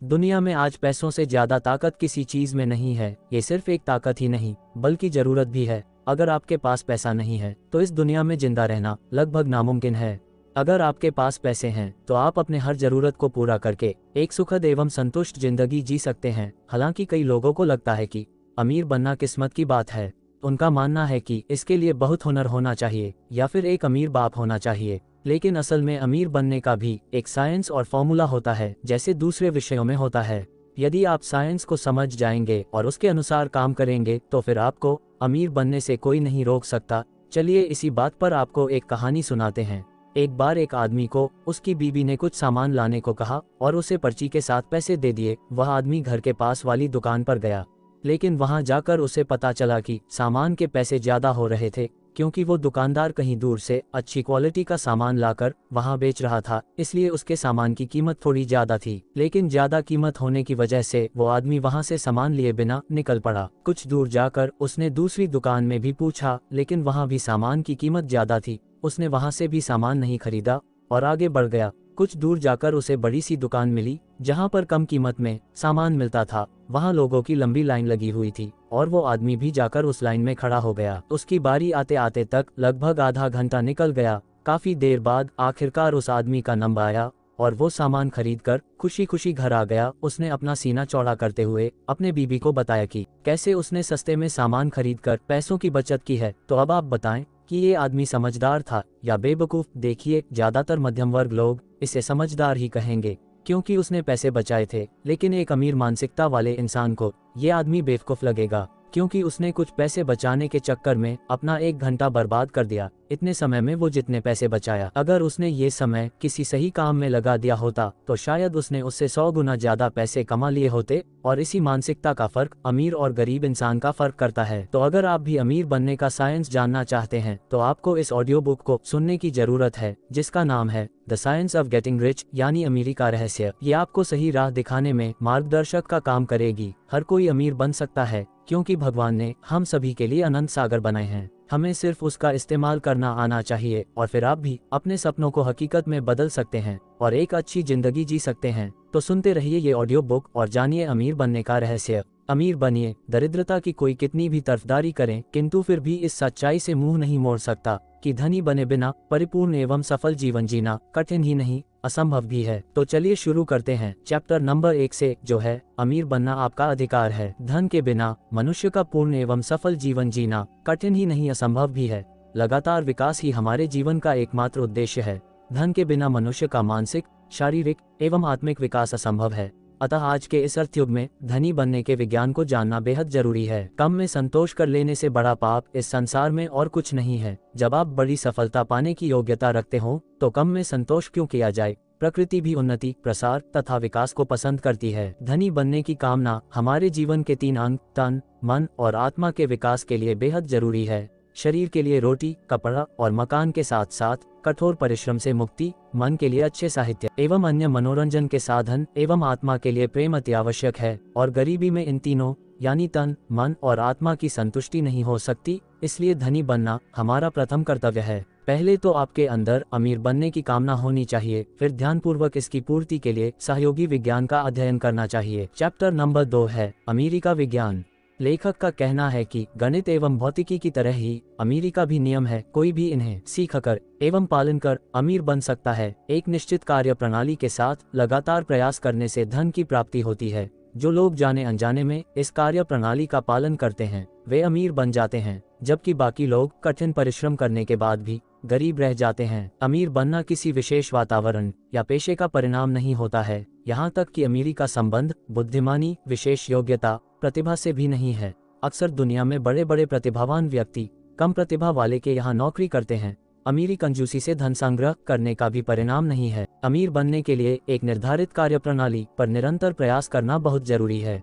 दुनिया में आज पैसों से ज़्यादा ताकत किसी चीज़ में नहीं है, ये सिर्फ़ एक ताकत ही नहीं, बल्कि ज़रूरत भी है। अगर आपके पास पैसा नहीं है तो इस दुनिया में ज़िंदा रहना लगभग नामुमकिन है। अगर आपके पास पैसे हैं तो आप अपने हर ज़रूरत को पूरा करके एक सुखद एवं संतुष्ट ज़िंदगी जी सकते हैं। हालाँकि कई लोगों को लगता है कि अमीर बनना किस्मत की बात है। उनका मानना है कि इसके लिए बहुत हुनर होना चाहिए, या फिर एक अमीर बाप होना चाहिए। लेकिन असल में अमीर बनने का भी एक साइंस और फॉर्मूला होता है, जैसे दूसरे विषयों में होता है। यदि आप साइंस को समझ जाएँगे और उसके अनुसार काम करेंगे तो फिर आपको अमीर बनने से कोई नहीं रोक सकता। चलिए इसी बात पर आपको एक कहानी सुनाते हैं। एक बार एक आदमी को, उसकी बीबी ने कुछ सामान लाने को कहा, और उसे पर्ची के साथ पैसे दे दिए। वह आदमी घर के पास वाली दुकान पर गया, लेकिन वहाँ जाकर उसे पता चला कि सामान के पैसे ज़्यादा हो रहे थे। क्योंकि वो दुकानदार कहीं दूर से अच्छी क्वालिटी का सामान लाकर वहाँ बेच रहा था, इसलिए उसके सामान की कीमत थोड़ी ज़्यादा थी, लेकिन ज़्यादा कीमत होने की वजह से वो आदमी वहाँ से सामान लिए बिना निकल पड़ा। कुछ दूर जाकर उसने दूसरी दुकान में भी पूछा, लेकिन वहाँ भी सामान की कीमत ज़्यादा थी, उसने वहाँ से भी सामान नहीं खरीदा और आगे बढ़ गया। कुछ दूर जाकर उसे बड़ी सी दुकान मिली, जहाँ पर कम कीमत में सामान मिलता था। वहाँ लोगों की लंबी लाइन लगी हुई थी, और वो आदमी भी जाकर उस लाइन में खड़ा हो गया। उसकी बारी आते आते तक लगभग आधा घंटा निकल गया। काफ़ी देर बाद आखिरकार उस आदमी का नंबर आया, और वो सामान खरीद कर खुशी खुशी घर आ गया। उसने अपना सीना चौड़ा करते हुए अपने बीबी को बताया कि, कैसे उसने सस्ते में सामान खरीद कर पैसों की बचत की है? तो अब आप बताएँ कि ये आदमी समझदार था, या बेवकूफ़, देखिए, ज़्यादातर मध्यम वर्ग लोग इसे समझदार ही कहेंगे, क्योंकि उसने पैसे बचाए थे, लेकिन एक अमीर मानसिकता वाले इंसान को, ये आदमी बेवकूफ़ लगेगा, क्योंकि उसने कुछ पैसे बचाने के चक्कर में अपना एक घंटा बर्बाद कर दिया। इतने समय में वो जितने पैसे बचाया। अगर उसने ये समय किसी सही काम में लगा दिया होता तो शायद उसने उससे सौ गुना ज़्यादा पैसे कमा लिए होते, और इसी मानसिकता का फ़र्क अमीर और गरीब इंसान का फ़र्क करता है। तो अगर आप भी अमीर बनने का साइंस जानना चाहते हैं तो आपको इस ऑडियो बुक को सुनने की ज़रूरत है, जिसका नाम है the science of getting rich, यानी अमीरी का रहस्य। ये आपको सही राह दिखाने में मार्गदर्शक का काम करेगी। हर कोई अमीर बन सकता है, क्योंकि भगवान ने हम सभी के लिए अनंत सागर बनाए हैं। हमें सिर्फ़ उसका इस्तेमाल करना आना चाहिए और फिर आप भी अपने सपनों को हकीकत में बदल सकते हैं और एक अच्छी ज़िंदगी जी सकते हैं। तो सुनते रहिए ये ऑडियो बुक और जानिए अमीर बनने का रहस्य। अमीर बनिए, दरिद्रता की कोई कितनी भी तरफदारी करें, किंतु फिर भी इस सच्चाई से मुँह नहीं मोड़ सकता कि धनी बने बिना परिपूर्ण एवं सफल जीवन जीना कठिन ही नहीं। असंभव भी है। तो चलिए शुरू करते हैं। चैप्टर नंबर एक से जो है, अमीर बनना आपका अधिकार है। धन के बिना, मनुष्य का पूर्ण एवं सफल जीवन जीना कठिन ही नहीं, असंभव भी है। लगातार विकास ही हमारे जीवन का एकमात्र उद्देश्य है। धन के बिना मनुष्य का मानसिक, शारीरिक एवं आत्मिक विकास असंभव है। अतः आज के इस अर्थ युग में धनी बनने के विज्ञान को जानना बेहद ज़रूरी है। कम में संतोष कर लेने से बड़ा पाप इस संसार में और कुछ नहीं है। जब आप बड़ी सफलता पाने की योग्यता रखते हो तो कम में संतोष क्यों किया जाए? प्रकृति भी उन्नति, प्रसार तथा विकास को पसंद करती है। धनी बनने की कामना हमारे जीवन के तीन अंग, तन, मन और आत्मा के विकास के लिए बेहद ज़रूरी है। शरीर के लिए रोटी, कपड़ा और मकान के साथ साथ कठोर परिश्रम से मुक्ति, मन के लिए अच्छे साहित्य एवं अन्य मनोरंजन के साधन एवं आत्मा के लिए प्रेम अति आवश्यक है और गरीबी में इन तीनों, यानी तन, मन और आत्मा की संतुष्टि नहीं हो सकती, इसलिए धनी बनना हमारा प्रथम कर्तव्य है। पहले तो आपके अंदर अमीर बनने की कामना होनी चाहिए, फिर ध्यानपूर्वक इसकी पूर्ति के लिए सहयोगी विज्ञान का अध्ययन करना चाहिए। चैप्टर नंबर दो है अमीरी का विज्ञान। लेखक का कहना है कि गणित एवं भौतिकी की तरह ही अमीरी का भी नियम है, कोई भी इन्हें सीख कर एवं पालन कर अमीर बन सकता है। एक निश्चित कार्य प्रणाली के साथ लगातार प्रयास करने से धन की प्राप्ति होती है। जो लोग जाने अनजाने में इस कार्य प्रणाली का पालन करते हैं, वे अमीर बन जाते हैं, जबकि बाकी लोग कठिन परिश्रम करने के बाद भी गरीब रह जाते हैं। अमीर बनना किसी विशेष वातावरण या पेशे का परिणाम नहीं होता है। यहाँ तक कि अमीरी का संबंध बुद्धिमानी, विशेष योग्यता प्रतिभा से भी नहीं है। अक्सर दुनिया में बड़े बड़े प्रतिभावान व्यक्ति, कम प्रतिभा वाले के यहाँ नौकरी करते हैं। अमीरी कंजूसी से धन संग्रह करने का भी परिणाम नहीं है। अमीर बनने के लिए एक निर्धारित कार्य प्रणाली पर निरंतर प्रयास करना बहुत ज़रूरी है।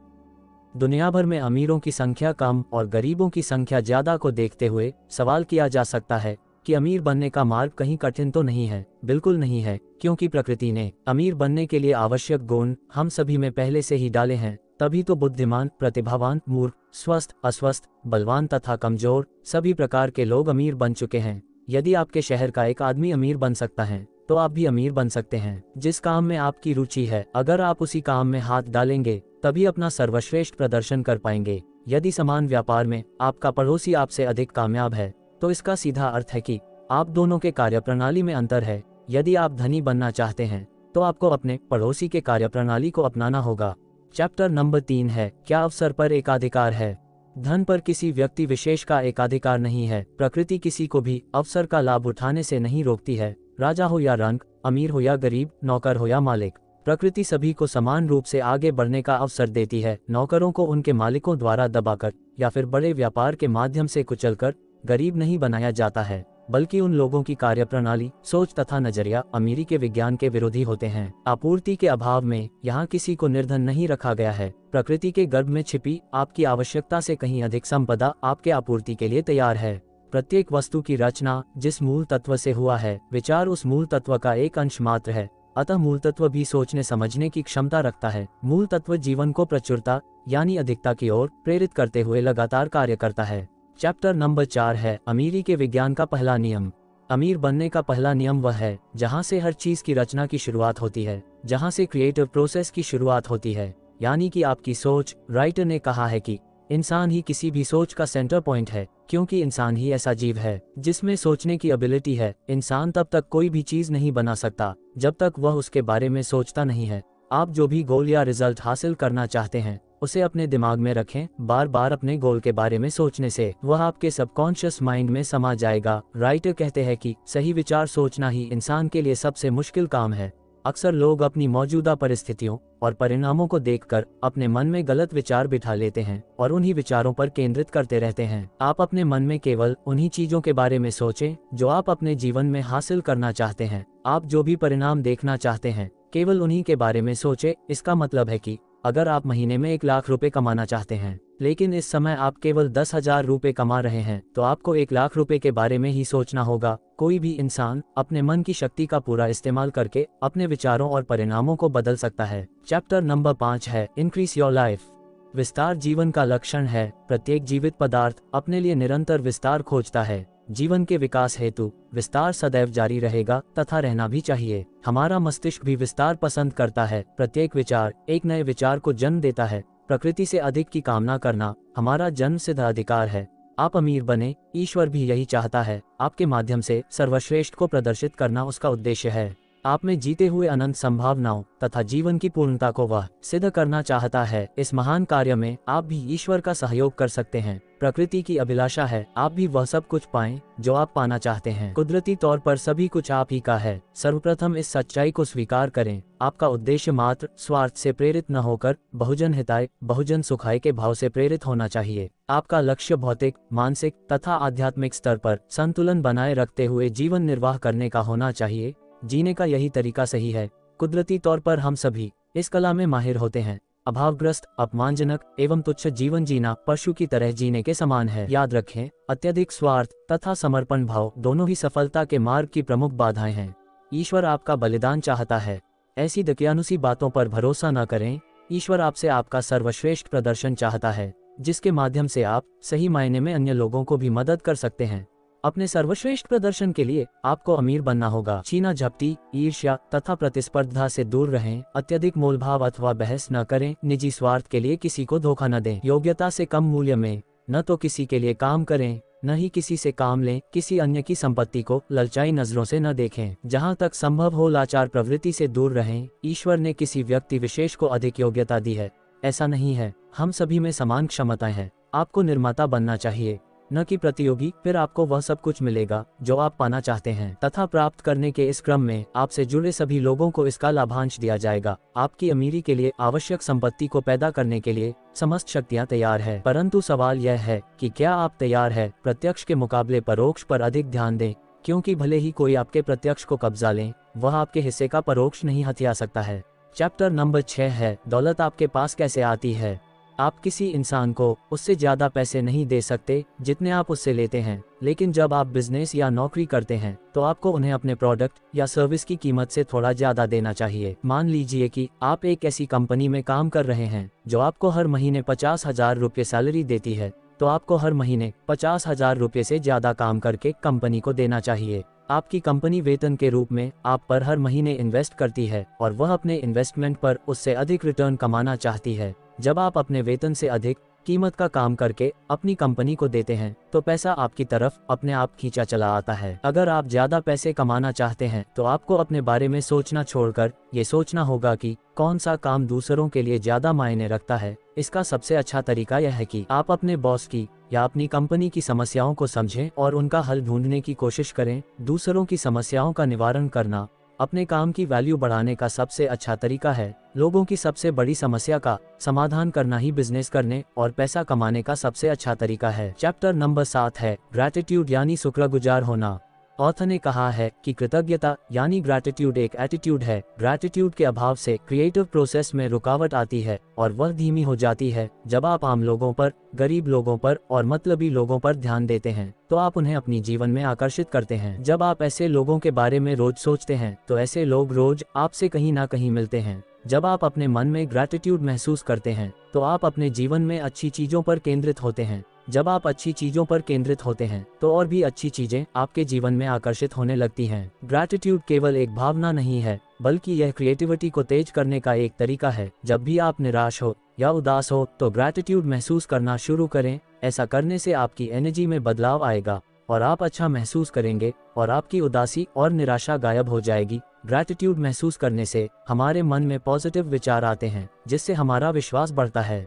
दुनिया भर में अमीरों की संख्या कम और गरीबों की संख्या ज़्यादा को देखते हुए सवाल किया जा सकता है कि अमीर बनने का मार्ग कहीं कठिन तो नहीं है? बिल्कुल नहीं है, क्योंकि प्रकृति ने अमीर बनने के लिए आवश्यक गुण हम सभी में पहले से ही डाले हैं। तभी तो बुद्धिमान, प्रतिभावान, मूर्ख, स्वस्थ, अस्वस्थ, बलवान तथा कमज़ोर सभी प्रकार के लोग अमीर बन चुके हैं। यदि आपके शहर का एक आदमी अमीर बन सकता है तो आप भी अमीर बन सकते हैं। जिस काम में आपकी रुचि है, अगर आप उसी काम में हाथ डालेंगे, तभी अपना सर्वश्रेष्ठ प्रदर्शन कर पाएँगे। यदि समान व्यापार में आपका पड़ोसी आपसे अधिक कामयाब है तो इसका सीधा अर्थ है कि आप दोनों के कार्यप्रणाली में अंतर है। यदि आप धनी बनना चाहते हैं तो आपको अपने पड़ोसी के कार्यप्रणाली को अपनाना होगा। चैप्टर नंबर तीन है, क्या अवसर पर एकाधिकार है? धन पर किसी व्यक्ति विशेष का एकाधिकार नहीं है, प्रकृति किसी को भी अवसर का लाभ उठाने से नहीं रोकती है, राजा हो या रंग, अमीर हो या गरीब, नौकर हो या मालिक, प्रकृति सभी को समान रूप से आगे बढ़ने का अवसर देती है, नौकरों को उनके मालिकों द्वारा दबाकर, या फिर बड़े व्यापार के माध्यम से कुचलकर, गरीब नहीं बनाया जाता है। बल्कि उन लोगों की कार्यप्रणाली, सोच तथा नज़रिया, अमीरी के विज्ञान के विरोधी होते हैं। आपूर्ति के अभाव में, यहाँ किसी को निर्धन नहीं रखा गया है। प्रकृति के गर्भ में छिपी, आपकी आवश्यकता से कहीं अधिक संपदा, आपके आपूर्ति के लिए तैयार है। प्रत्येक वस्तु की रचना, जिस मूल तत्व से हुआ है, विचार उस मूल तत्व का एक अंश मात्र है। अतः मूल तत्व भी सोचने, समझने की क्षमता रखता है। मूल तत्व जीवन को प्रचुरता, यानी अधिकता की ओर प्रेरित करते हुए लगातार कार्य करता है। चैप्टर नंबर चार है, अमीरी के विज्ञान का पहला नियम। अमीर बनने का पहला नियम वह है, जहाँ से हर चीज़ की रचना की शुरुआत होती है, जहाँ से क्रिएटिव प्रोसेस की शुरुआत होती है। यानी कि आपकी सोच राइटर ने कहा है कि, इंसान ही किसी भी सोच का सेंटर पॉइंट है, क्योंकि इंसान ही ऐसा जीव है, जिसमें सोचने की एबिलिटी है। इंसान तब तक कोई भी चीज़ नहीं बना सकता, जब तक वह उसके बारे में सोचता नहीं है। आप जो भी गोल या रिज़ल्ट हासिल करना चाहते हैं उसे अपने दिमाग में रखें बार बार अपने गोल के बारे में सोचने से, वह आपके सबकॉन्शियस माइंड में समा जाएगा। राइटर कहते हैं कि, सही विचार सोचना ही इंसान के लिए सबसे मुश्किल काम है। अक्सर लोग अपनी मौजूदा परिस्थितियों और परिणामों को देखकर, अपने मन में गलत विचार बिठा लेते हैं और उन्हीं विचारों पर केंद्रित करते रहते हैं। आप अपने मन में केवल उन्हीं चीज़ों के बारे में सोचें, जो आप अपने जीवन में हासिल करना चाहते हैं। आप जो भी परिणाम देखना चाहते हैं, केवल उन्हीं के बारे में सोचे। इसका मतलब है कि अगर आप महीने में एक लाख रुपए कमाना चाहते हैं, लेकिन इस समय आप केवल दस हज़ार रूपए कमा रहे हैं तो आपको एक लाख रुपए के बारे में ही सोचना होगा। कोई भी इंसान अपने मन की शक्ति का पूरा इस्तेमाल करके अपने विचारों और परिणामों को बदल सकता है। चैप्टर नंबर पाँच है इंक्रीज योर लाइफ विस्तार जीवन का लक्षण है। प्रत्येक जीवित पदार्थ अपने लिए निरंतर विस्तार खोजता है। जीवन के विकास हेतु विस्तार सदैव जारी रहेगा, तथा रहना भी चाहिए। हमारा मस्तिष्क भी विस्तार पसंद करता है। प्रत्येक विचार, एक नए विचार को जन्म देता है। प्रकृति से अधिक की कामना करना हमारा जन्म सिद्ध अधिकार है। आप अमीर बने, ईश्वर भी यही चाहता है। आपके माध्यम से सर्वश्रेष्ठ को प्रदर्शित करना उसका उद्देश्य है। आप में जीते हुए अनंत संभावनाओं तथा जीवन की पूर्णता को वह सिद्ध करना चाहता है। इस महान कार्य में आप भी ईश्वर का सहयोग कर सकते हैं। प्रकृति की अभिलाषा है। आप भी वह सब कुछ पाएँ जो आप पाना चाहते हैं। कुदरती तौर पर सभी कुछ आप ही का है। सर्वप्रथम इस सच्चाई को स्वीकार करें। आपका उद्देश्य मात्र स्वार्थ से प्रेरित न होकर बहुजन हिताय, बहुजन सुखाय के भाव से प्रेरित होना चाहिए। आपका लक्ष्य भौतिक, मानसिक तथा आध्यात्मिक स्तर पर संतुलन बनाए रखते हुए जीवन निर्वाह करने का होना चाहिए। जीने का यही तरीका सही है। कुदरती तौर पर हम सभी इस कला में माहिर होते हैं। अभावग्रस्त, अपमानजनक एवं तुच्छ जीवन जीना पशु की तरह जीने के समान है। याद रखें, अत्यधिक स्वार्थ तथा समर्पण भाव दोनों ही सफलता के मार्ग की प्रमुख बाधाएँ हैं। ईश्वर आपका बलिदान चाहता है। ऐसी दकियानुसी बातों पर भरोसा न करें। ईश्वर आपसे आपका सर्वश्रेष्ठ प्रदर्शन चाहता है, जिसके माध्यम से आप सही मायने में अन्य लोगों को भी मदद कर सकते हैं। अपने सर्वश्रेष्ठ प्रदर्शन के लिए आपको अमीर बनना होगा। चीना झपटी ईर्ष्या तथा प्रतिस्पर्धा से दूर रहें, अत्यधिक मोलभाव अथवा बहस न करें, निजी स्वार्थ के लिए किसी को धोखा न दें। योग्यता से कम मूल्य में न तो किसी के लिए काम करें, न ही किसी से काम लें, किसी अन्य की संपत्ति को ललचाई नज़रों से न देखें। जहाँ तक संभव हो लाचार प्रवृत्ति से दूर रहें, ईश्वर ने किसी व्यक्ति विशेष को अधिक योग्यता दी है, ऐसा नहीं है। हम सभी में समान क्षमताएँ हैं। आपको निर्माता बनना चाहिए। न कि प्रतियोगी, फिर आपको वह सब कुछ मिलेगा, जो आप पाना चाहते हैं। तथा प्राप्त करने के इस क्रम में, आपसे जुड़े सभी लोगों को इसका लाभांश दिया जाएगा। आपकी अमीरी के लिए आवश्यक संपत्ति को पैदा करने के लिए समस्त शक्तियाँ तैयार है। परंतु सवाल यह है कि क्या आप तैयार है? प्रत्यक्ष के मुकाबले परोक्ष पर अधिक ध्यान दें, क्योंकि भले ही कोई आपके प्रत्यक्ष को कब्जा ले, वह आपके हिस्से का परोक्ष नहीं हथिया सकता है। चैप्टर नंबर छह है, दौलत आपके पास कैसे आती है? आप किसी इंसान को उससे ज़्यादा पैसे नहीं दे सकते जितने आप उससे लेते हैं, लेकिन जब आप बिज़नेस या नौकरी करते हैं तो आपको उन्हें अपने प्रोडक्ट या सर्विस की कीमत से थोड़ा ज़्यादा देना चाहिए। मान लीजिए कि आप एक ऐसी कंपनी में काम कर रहे हैं, जो आपको हर महीने पचास हज़ार रूपए सैलरी देती है तो आपको हर महीने पचास हज़ार रूपए से ज़्यादा काम करके कंपनी को देना चाहिए। आपकी कंपनी वेतन के रूप में आप पर हर महीने इन्वेस्ट करती है, और वह अपने इन्वेस्टमेंट पर उससे अधिक रिटर्न कमाना चाहती है। जब आप अपने वेतन से अधिक कीमत का काम करके अपनी कंपनी को देते हैं तो पैसा आपकी तरफ़ अपने आप खींचा चला आता है। अगर आप ज़्यादा पैसे कमाना चाहते हैं तो आपको अपने बारे में सोचना छोड़कर, ये सोचना होगा कि कौन सा काम दूसरों के लिए ज़्यादा मायने रखता है। इसका सबसे अच्छा तरीका यह है कि आप अपने बॉस की या अपनी कंपनी की समस्याओं को समझें और उनका हल ढूँढने की कोशिश करें। दूसरों की समस्याओं का निवारण करना अपने काम की वैल्यू बढ़ाने का सबसे अच्छा तरीका है, लोगों की सबसे बड़ी समस्या का समाधान करना ही बिज़नेस करने और पैसा कमाने का सबसे अच्छा तरीका है। चैप्टर नंबर सात है ग्रेटिट्यूड यानी शुक्रगुजार होना। ऑथर ने कहा है कि कृतज्ञता, यानी ग्रैटिट्यूड एक एटीट्यूड है। ग्रैटिट्यूड के अभाव से क्रिएटिव प्रोसेस में रुकावट आती है और वह धीमी हो जाती है जब आप आम लोगों पर, गरीब लोगों पर और मतलबी लोगों पर ध्यान देते हैं। तो आप उन्हें अपनी जीवन में आकर्षित करते हैं। जब आप ऐसे लोगों के बारे में रोज सोचते हैं तो ऐसे लोग रोज आपसे कहीं ना कहीं मिलते हैं। जब आप अपने मन में ग्रैटिट्यूड महसूस करते हैं तो आप अपने जीवन में अच्छी चीज़ों पर केंद्रित होते हैं। जब आप अच्छी चीज़ों पर केंद्रित होते हैं तो और भी अच्छी चीज़ें आपके जीवन में आकर्षित होने लगती हैं। ग्रैटिट्यूड केवल एक भावना नहीं है, बल्कि यह क्रिएटिविटी को तेज करने का एक तरीका है। जब भी आप निराश हो या उदास हो तो ग्रैटिट्यूड महसूस करना शुरू करें। ऐसा करने से आपकी एनर्जी में बदलाव आएगा, और आप अच्छा महसूस करेंगे, और आपकी उदासी और निराशा गायब हो जाएगी। ग्रैटिट्यूड महसूस करने से हमारे मन में पॉजिटिव विचार आते हैं, जिससे हमारा विश्वास बढ़ता है।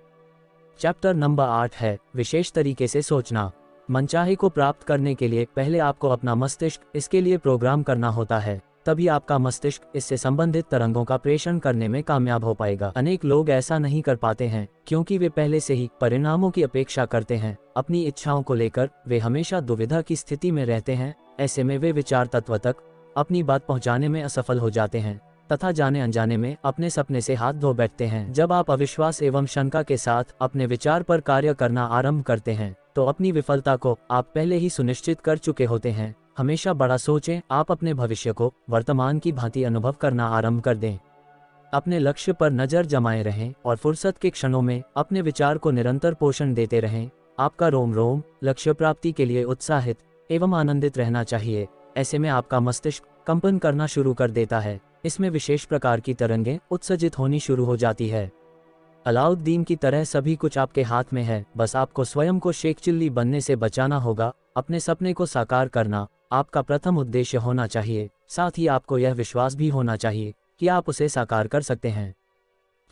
चैप्टर नंबर आठ है, विशेष तरीके से सोचना। मनचाहे को प्राप्त करने के लिए पहले आपको अपना मस्तिष्क इसके लिए प्रोग्राम करना होता है, तभी आपका मस्तिष्क इससे संबंधित तरंगों का प्रेषण करने में कामयाब हो पाएगा। अनेक लोग ऐसा नहीं कर पाते हैं, क्योंकि वे पहले से ही परिणामों की अपेक्षा करते हैं, अपनी इच्छाओं को लेकर वे हमेशा दुविधा की स्थिति में रहते हैं, ऐसे में वे विचार तत्व तक अपनी बात पहुँचाने में असफल हो जाते हैं। तथा जाने अनजाने में अपने सपने से हाथ धो बैठते हैं। जब आप अविश्वास एवं शंका के साथ अपने विचार पर कार्य करना आरंभ करते हैं तो अपनी विफलता को आप पहले ही सुनिश्चित कर चुके होते हैं। हमेशा बड़ा सोचें, आप अपने भविष्य को वर्तमान की भांति अनुभव करना आरंभ कर दें। अपने लक्ष्य पर नज़र जमाए रहें और फुर्सत के क्षणों में अपने विचार को निरंतर पोषण देते रहें। आपका रोम रोम लक्ष्य प्राप्ति के लिए उत्साहित एवं आनंदित रहना चाहिए। ऐसे में आपका मस्तिष्क कंपन करना शुरू कर देता है। इसमें विशेष प्रकार की तरंगें उत्सर्जित होनी शुरू हो जाती है। अलाउद्दीन की तरह सभी कुछ आपके हाथ में है, बस आपको स्वयं को शेख चिल्ली बनने से बचाना होगा, अपने सपने को साकार करना, आपका प्रथम उद्देश्य होना चाहिए, साथ ही आपको यह विश्वास भी होना चाहिए, कि आप उसे साकार कर सकते हैं।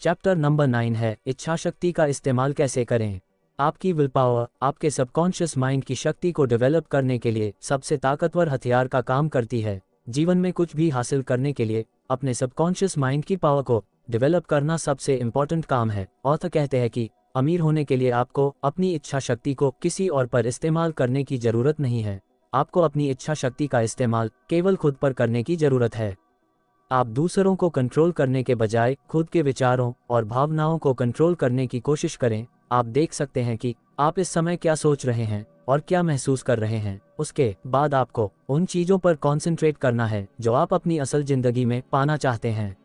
चैप्टर नंबर नाइन है इच्छा शक्ति का इस्तेमाल कैसे करें? आपकी विल पावर आपके सबकॉन्शियस माइंड की शक्ति को डेवलप करने के लिए सबसे ताकतवर हथियार का काम करती है, जीवन में कुछ भी हासिल करने के लिए अपने सबकॉन्शियस माइंड की पावर को डेवलप करना सबसे इम्पोर्टेंट काम है। ऑथर कहते हैं कि, अमीर होने के लिए आपको अपनी इच्छा शक्ति को किसी और पर इस्तेमाल करने की ज़रूरत नहीं है। आपको अपनी इच्छा शक्ति का इस्तेमाल केवल खुद पर करने की ज़रूरत है। आप दूसरों को कंट्रोल करने के बजाय खुद के विचारों और भावनाओं को कंट्रोल करने की कोशिश करें। आप देख सकते हैं कि आप इस समय क्या सोच रहे हैं। और क्या महसूस कर रहे हैं, उसके बाद आपको उन चीज़ों पर कॉन्सेंट्रेट करना है, जो आप अपनी असल ज़िंदगी में पाना चाहते हैं।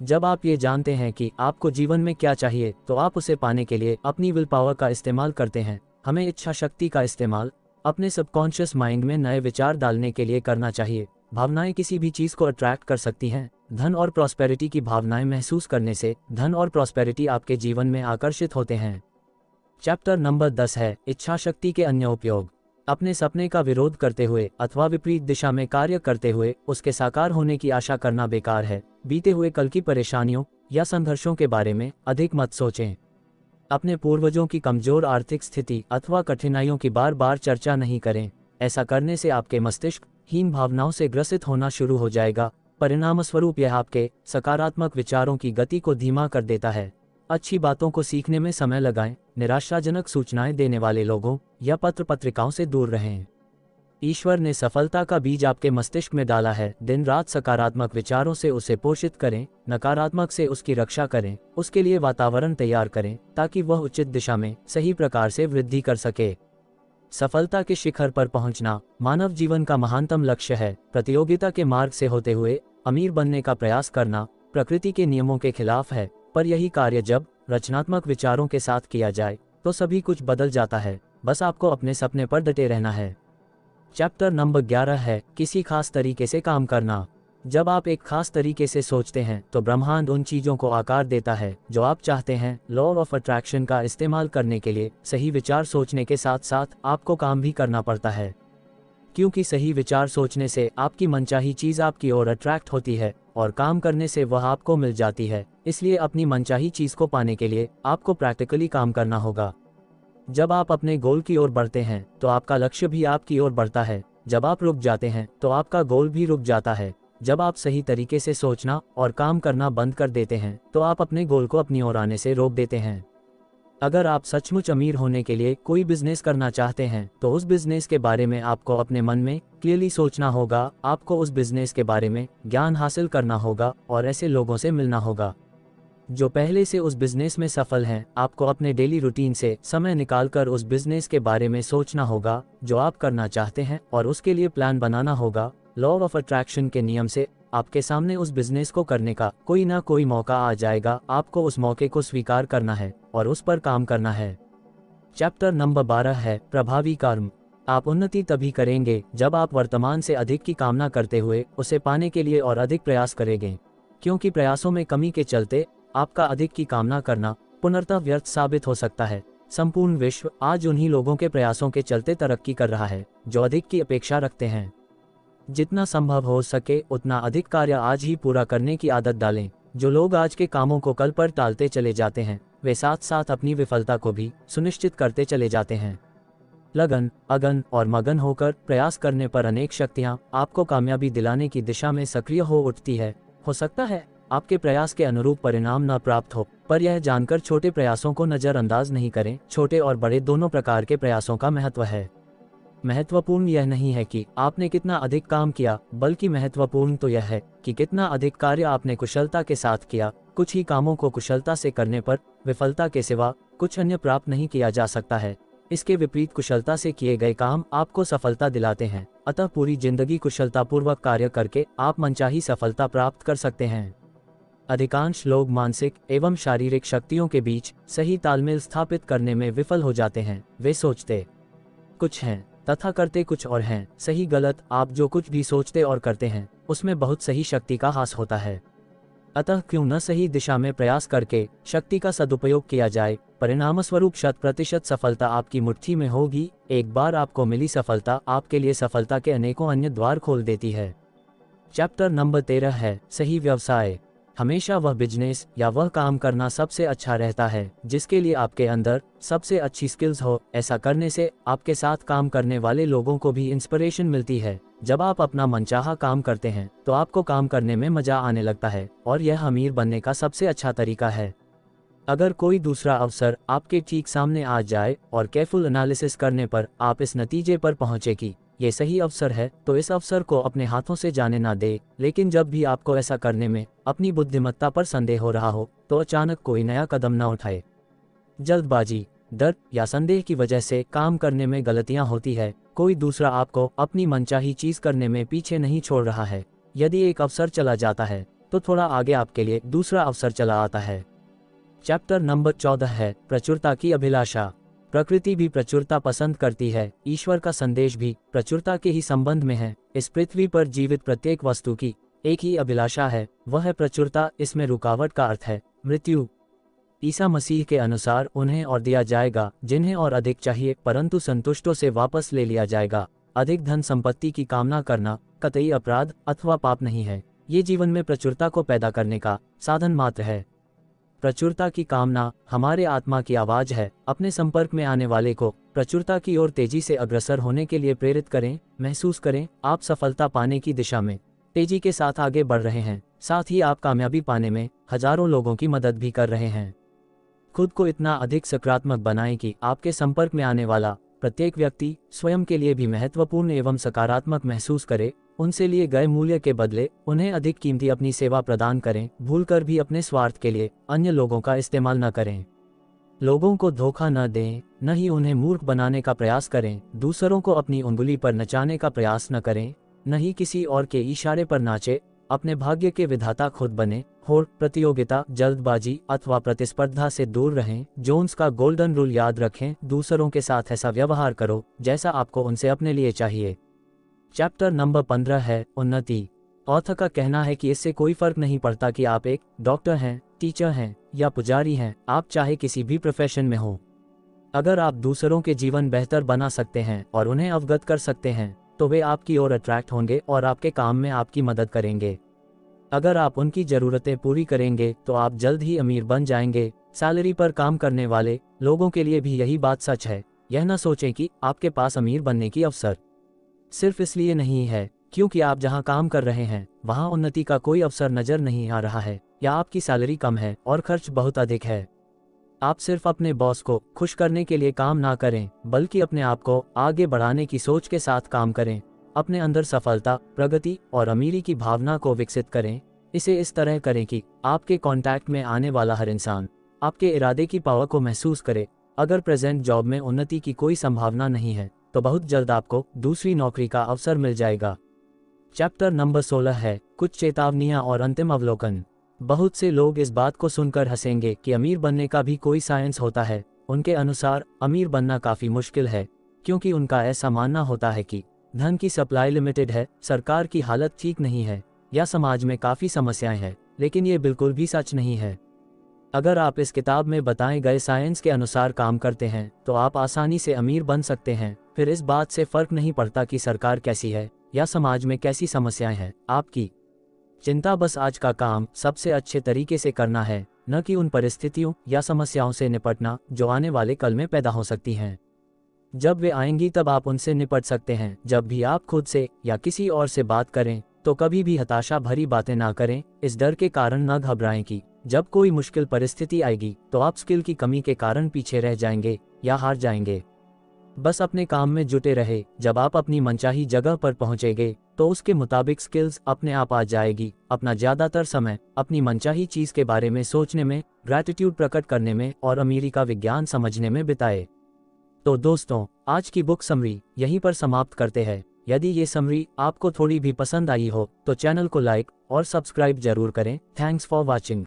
जब आप ये जानते हैं कि आपको जीवन में क्या चाहिए तो आप उसे पाने के लिए अपनी विल पावर का इस्तेमाल करते हैं। हमें इच्छा शक्ति का इस्तेमाल, अपने सबकॉन्शियस माइंड में नए विचार डालने के लिए करना चाहिए। भावनाएँ किसी भी चीज़ को अट्रैक्ट कर सकती हैं। धन और प्रॉस्पेरिटी की भावनाएँ महसूस करने से, धन और प्रॉस्पेरिटी आपके जीवन में आकर्षित होते हैं। चैप्टर नंबर दस है इच्छा शक्ति के अन्य उपयोग। अपने सपने का विरोध करते हुए अथवा विपरीत दिशा में कार्य करते हुए उसके साकार होने की आशा करना बेकार है। बीते हुए कल की परेशानियों या संघर्षों के बारे में अधिक मत सोचें। अपने पूर्वजों की कमज़ोर आर्थिक स्थिति अथवा कठिनाइयों की बार बार चर्चा नहीं करें। ऐसा करने से आपके मस्तिष्क हीन भावनाओं से ग्रसित होना शुरू हो जाएगा। परिणाम स्वरूप यह आपके सकारात्मक विचारों की गति को धीमा कर देता है। अच्छी बातों को सीखने में समय लगाएँ, निराशाजनक सूचनाएँ देने वाले लोगों या पत्र पत्रिकाओं से दूर रहें। ईश्वर ने सफलता का बीज आपके मस्तिष्क में डाला है दिन रात सकारात्मक विचारों से उसे पोषित करें, नकारात्मक से उसकी रक्षा करें, उसके लिए वातावरण तैयार करें, ताकि वह उचित दिशा में सही प्रकार से वृद्धि कर सके। सफलता के शिखर पर पहुँचना, मानव जीवन का महानतम लक्ष्य है, प्रतियोगिता के मार्ग से होते हुए अमीर बनने का प्रयास करना, प्रकृति के नियमों के खिलाफ है। पर यही कार्य जब रचनात्मक विचारों के साथ किया जाए तो सभी कुछ बदल जाता है। बस आपको अपने सपने पर डटे रहना है। चैप्टर नंबर 11 है, किसी खास तरीके से काम करना। जब आप एक खास तरीके से सोचते हैं तो ब्रह्मांड उन चीज़ों को आकार देता है, जो आप चाहते हैं। लॉ ऑफ़ अट्रैक्शन का इस्तेमाल करने के लिए सही विचार सोचने के साथ साथ आपको काम भी करना पड़ता है। क्योंकि सही विचार सोचने से आपकी मनचाही चीज़ आपकी ओर अट्रैक्ट होती है, और काम करने से वह आपको मिल जाती है, इसलिए अपनी मनचाही चीज़ को पाने के लिए आपको प्रैक्टिकली काम करना होगा। जब आप अपने गोल की ओर बढ़ते हैं तो आपका लक्ष्य भी आपकी ओर बढ़ता है, जब आप रुक जाते हैं तो आपका गोल भी रुक जाता है। जब आप सही तरीके से सोचना और काम करना बंद कर देते हैं तो आप अपने गोल को अपनी ओर आने से रोक देते हैं। अगर आप सचमुच अमीर होने के लिए कोई बिज़नेस करना चाहते हैं तो उस बिज़नेस के बारे में आपको अपने मन में क्लियरली सोचना होगा, आपको उस बिज़नेस के बारे में ज्ञान हासिल करना होगा और ऐसे लोगों से मिलना होगा। जो पहले से उस बिज़नेस में सफल हैं, आपको अपने डेली रूटीन से समय निकालकर उस बिज़नेस के बारे में सोचना होगा, जो आप करना चाहते हैं और उसके लिए प्लान बनाना होगा लॉ ऑफ़ अट्रैक्शन के नियम से आपके सामने उस बिज़नेस को करने का कोई ना कोई मौका आ जाएगा। आपको उस मौके को स्वीकार करना है और उस पर काम करना है। चैप्टर नंबर बारह है, प्रभावी कर्म। आप उन्नति तभी करेंगे जब आप वर्तमान से अधिक की कामना करते हुए उसे पाने के लिए और अधिक प्रयास करेंगे। क्योंकि प्रयासों में कमी के चलते आपका अधिक की कामना करना पुनर्तः व्यर्थ साबित हो सकता है। संपूर्ण विश्व आज उन्हीं लोगों के प्रयासों के चलते तरक्की कर रहा है, जो अधिक की अपेक्षा रखते हैं। जितना संभव हो सके उतना अधिक कार्य आज ही पूरा करने की आदत डालें। जो लोग आज के कामों को कल पर टालते चले जाते हैं, वे साथ साथ अपनी विफलता को भी सुनिश्चित करते चले जाते हैं। लगन, अगन और मगन होकर प्रयास करने पर अनेक शक्तियाँ आपको कामयाबी दिलाने की दिशा में सक्रिय हो उठती है। हो सकता है आपके प्रयास के अनुरूप परिणाम न प्राप्त हो, पर यह जानकर छोटे प्रयासों को नजरअंदाज नहीं करें। छोटे और बड़े दोनों प्रकार के प्रयासों का महत्व है। महत्वपूर्ण यह नहीं है कि आपने कितना अधिक काम किया, बल्कि महत्वपूर्ण तो यह है कि कितना अधिक कार्य आपने कुशलता के साथ किया, कुछ ही कामों को कुशलता से करने पर विफलता के सिवा कुछ अन्य प्राप्त नहीं किया जा सकता है। इसके विपरीत कुशलता से किए गए काम आपको सफलता दिलाते हैं, अतः पूरी ज़िंदगी कुशलतापूर्वक कार्य करके आप मनचाही सफलता प्राप्त कर सकते हैं। अधिकांश लोग मानसिक एवं शारीरिक शक्तियों के बीच सही तालमेल स्थापित करने में विफल हो जाते हैं, वे सोचते, कुछ हैं। तथा करते कुछ और हैं। सही गलत, आप जो कुछ भी सोचते और करते हैं, उसमें बहुत सही शक्ति का हास होता है। अतः क्यों न सही दिशा में प्रयास करके शक्ति का सदुपयोग किया जाए परिणाम स्वरूप शत प्रतिशत सफलता आपकी मुट्ठी में होगी, एक बार आपको मिली सफलता, आपके लिए सफलता के अनेकों अन्य द्वार खोल देती है। चैप्टर नंबर तेरह है, सही व्यवसाय। हमेशा वह बिज़नेस या वह काम करना सबसे अच्छा रहता है, जिसके लिए आपके अंदर सबसे अच्छी स्किल्स हो, ऐसा करने से आपके साथ काम करने वाले लोगों को भी इंस्पिरेशन मिलती है। जब आप अपना मनचाहा काम करते हैं तो आपको काम करने में मज़ा आने लगता है, और यह अमीर बनने का सबसे अच्छा तरीका है। अगर कोई दूसरा अवसर आपके ठीक सामने आ जाए और केयरफुल एनालिसिस करने पर आप इस नतीजे पर पहुँचे कि ये सही अवसर है तो इस अवसर को अपने हाथों से जाने ना दे, लेकिन जब भी आपको ऐसा करने में अपनी बुद्धिमत्ता पर संदेह हो रहा हो तो अचानक कोई नया कदम न उठाए। जल्दबाजी, डर या संदेह की वजह से काम करने में गलतियाँ होती है, कोई दूसरा आपको अपनी मनचाही चीज़ करने में पीछे नहीं छोड़ रहा है। यदि एक अवसर चला जाता है तो थोड़ा आगे आपके लिए दूसरा अवसर चला आता है। चैप्टर नंबर चौदह है, प्रचुरता की अभिलाषा। प्रकृति भी प्रचुरता पसंद करती है, ईश्वर का संदेश भी प्रचुरता के ही संबंध में है, इस पृथ्वी पर जीवित प्रत्येक वस्तु की एक ही अभिलाषा है, वह है प्रचुरता, इसमें रुकावट का अर्थ है, मृत्यु। ईसा मसीह के अनुसार उन्हें और दिया जाएगा, जिन्हें और अधिक चाहिए, परंतु संतुष्टों से वापस ले लिया जाएगा। अधिक धन संपत्ति की कामना करना, कतई अपराध अथवा पाप नहीं है। ये जीवन में प्रचुरता को पैदा करने का साधन मात्र है। प्रचुरता की कामना हमारे आत्मा की आवाज़ है। अपने संपर्क में आने वाले को प्रचुरता की ओर तेज़ी से अग्रसर होने के लिए प्रेरित करें, महसूस करें, आप सफलता पाने की दिशा में तेज़ी के साथ आगे बढ़ रहे हैं, साथ ही आप कामयाबी पाने में हज़ारों लोगों की मदद भी कर रहे हैं। खुद को इतना अधिक सकारात्मक बनाएँ कि आपके संपर्क में आने वाला प्रत्येक व्यक्ति स्वयं के लिए भी महत्वपूर्ण एवं सकारात्मक महसूस करे उनसे लिए गए मूल्य के बदले उन्हें अधिक कीमती अपनी सेवा प्रदान करें, भूलकर भी अपने स्वार्थ के लिए अन्य लोगों का इस्तेमाल न करें। लोगों को धोखा न दें, न ही उन्हें मूर्ख बनाने का प्रयास करें, दूसरों को अपनी उंगली पर नचाने का प्रयास न करें, न ही किसी और के इशारे पर नाचे, अपने भाग्य के विधाता खुद बने, होड़, प्रतियोगिता, जल्दबाजी अथवा प्रतिस्पर्धा से दूर रहें, जोन्स का गोल्डन रूल याद रखें, दूसरों के साथ ऐसा व्यवहार करो, जैसा आपको उनसे अपने लिए चाहिए। चैप्टर नंबर पंद्रह है, उन्नति। ऑथर का कहना है कि इससे कोई फ़र्क नहीं पड़ता कि आप एक डॉक्टर हैं टीचर हैं, या पुजारी हैं, आप चाहे किसी भी प्रोफेशन में हो। अगर आप दूसरों के जीवन बेहतर बना सकते हैं और उन्हें अवगत कर सकते हैं तो वे आपकी ओर अट्रैक्ट होंगे और आपके काम में आपकी मदद करेंगे। अगर आप उनकी ज़रूरतें पूरी करेंगे तो आप जल्द ही अमीर बन जाएँगे। सैलरी पर काम करने वाले लोगों के लिए भी यही बात सच है। यह न सोचें कि आपके पास अमीर बनने की अवसर। सिर्फ़ इसलिए नहीं है, क्योंकि आप जहाँ काम कर रहे हैं, वहाँ उन्नति का कोई अवसर नज़र नहीं आ रहा है, या आपकी सैलरी कम है और खर्च बहुत अधिक है। आप सिर्फ़ अपने बॉस को खुश करने के लिए काम ना करें, बल्कि अपने आप को आगे बढ़ाने की सोच के साथ काम करें, अपने अंदर सफलता, प्रगति और अमीरी की भावना को विकसित करें। इसे इस तरह करें कि आपके कांटेक्ट में आने वाला हर इंसान, आपके इरादे की पावर को महसूस करे। अगर प्रेजेंट जॉब में उन्नति की कोई संभावना नहीं है तो बहुत जल्द आपको दूसरी नौकरी का अवसर मिल जाएगा। चैप्टर नंबर 16 है, कुछ चेतावनियाँ और अंतिम अवलोकन। बहुत से लोग इस बात को सुनकर हंसेंगे कि अमीर बनने का भी कोई साइंस होता है। उनके अनुसार, अमीर बनना काफ़ी मुश्किल है, क्योंकि उनका ऐसा मानना होता है कि, धन की सप्लाई लिमिटेड है, सरकार की हालत ठीक नहीं है, या समाज में काफ़ी समस्याएँ हैं, लेकिन ये बिल्कुल भी सच नहीं है। अगर आप इस किताब में बताए गए साइंस के अनुसार काम करते हैं तो आप आसानी से अमीर बन सकते हैं। फिर इस बात से फ़र्क नहीं पड़ता कि सरकार कैसी है, या समाज में कैसी समस्याएँ हैं, आपकी चिंता बस आज का काम सबसे अच्छे तरीके से करना है, न कि उन परिस्थितियों या समस्याओं से निपटना जो आने वाले कल में पैदा हो सकती हैं। जब वे आएँगी तब आप उनसे निपट सकते हैं, जब भी आप खुद से या किसी और से बात करें तो कभी भी हताशा भरी बातें ना करें, इस डर के कारण न घबराएँ कि जब कोई मुश्किल परिस्थिति आएगी तो आप स्किल की कमी के कारण पीछे रह जाएँगे या हार जाएँगे। बस अपने काम में जुटे रहे। जब आप अपनी मनचाही जगह पर पहुँचेंगे तो उसके मुताबिक स्किल्स अपने आप आ जाएगी। अपना ज़्यादातर समय अपनी मनचाही चीज़ के बारे में सोचने में ग्रेटिट्यूड प्रकट करने में और अमीरी का विज्ञान समझने में बिताए। तो दोस्तों, आज की बुक समरी यहीं पर समाप्त करते हैं। यदि ये समरी आपको थोड़ी भी पसंद आई हो तो चैनल को लाइक और सब्सक्राइब ज़रूर करें। Thanks for watching